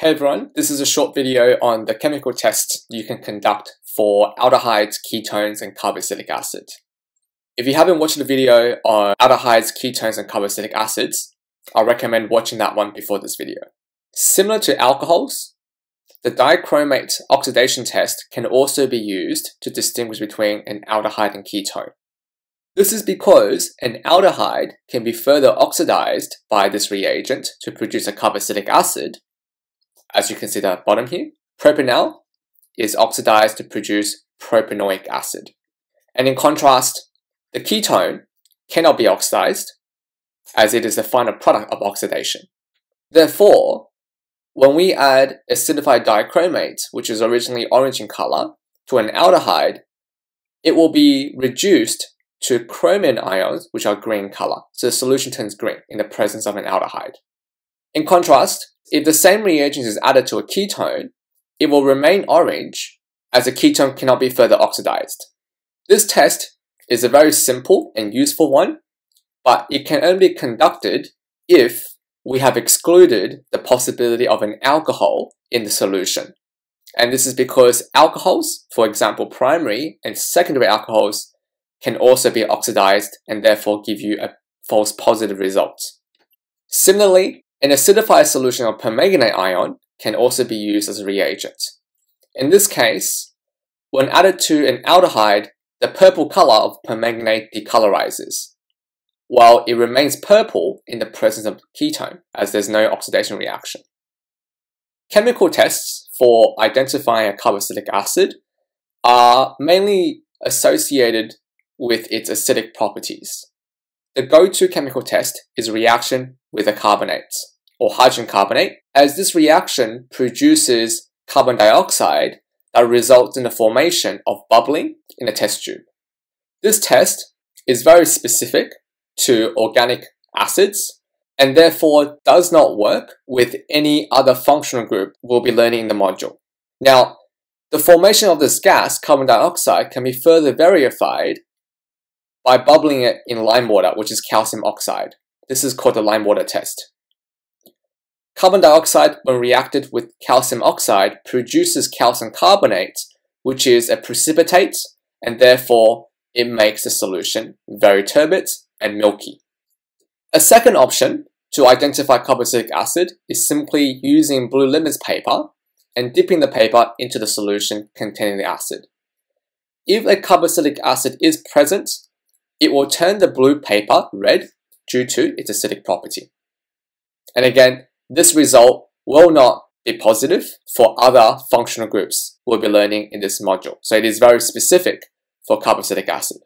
Hey everyone, this is a short video on the chemical test you can conduct for aldehydes, ketones, and carboxylic acid. If you haven't watched the video on aldehydes, ketones, and carboxylic acids, I recommend watching that one before this video. Similar to alcohols, the dichromate oxidation test can also be used to distinguish between an aldehyde and ketone. This is because an aldehyde can be further oxidized by this reagent to produce a carboxylic acid, as you can see the bottom here, propanal is oxidized to produce propanoic acid. And in contrast, the ketone cannot be oxidized as it is the final product of oxidation. Therefore, when we add acidified dichromate, which is originally orange in color, to an aldehyde, it will be reduced to chromium ions, which are green color. So the solution turns green in the presence of an aldehyde. In contrast, if the same reagent is added to a ketone, it will remain orange as the ketone cannot be further oxidized. This test is a very simple and useful one, but it can only be conducted if we have excluded the possibility of an alcohol in the solution. And this is because alcohols, for example primary and secondary alcohols, can also be oxidized and therefore give you a false positive result. Similarly, an acidified solution of permanganate ion can also be used as a reagent. In this case, when added to an aldehyde, the purple color of permanganate decolorizes, while it remains purple in the presence of ketone, as there's no oxidation reaction. Chemical tests for identifying a carboxylic acid are mainly associated with its acidic properties. The go-to chemical test is a reaction with a carbonate or hydrogen carbonate, as this reaction produces carbon dioxide that results in the formation of bubbling in a test tube. This test is very specific to organic acids and therefore does not work with any other functional group we'll be learning in the module. Now, the formation of this gas, carbon dioxide, can be further verified by bubbling it in lime water, which is calcium oxide. This is called the lime water test. Carbon dioxide, when reacted with calcium oxide, produces calcium carbonate, which is a precipitate, and therefore it makes the solution very turbid and milky. A second option to identify carboxylic acid is simply using blue litmus paper and dipping the paper into the solution containing the acid. If a carboxylic acid is present, it will turn the blue paper red due to its acidic property. And again, this result will not be positive for other functional groups we'll be learning in this module. So it is very specific for carboxylic acid.